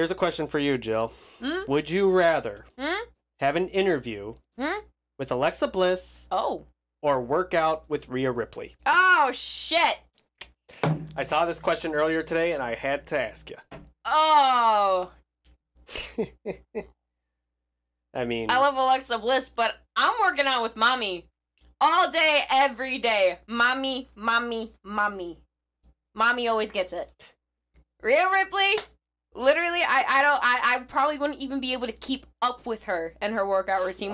Here's a question for you, Jill. Hmm? Would you rather Hmm? have an interview Hmm? with Alexa Bliss Oh. or work out with Rhea Ripley? Oh shit. I saw this question earlier today and I had to ask you. Oh. I mean, I love Alexa Bliss, but I'm working out with mommy all day, every day. Mommy, mommy, mommy. Mommy always gets it. Rhea Ripley, I, don't, I, I probably wouldn't even be able to keep up with her and her workout routine.